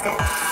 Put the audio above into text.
Até.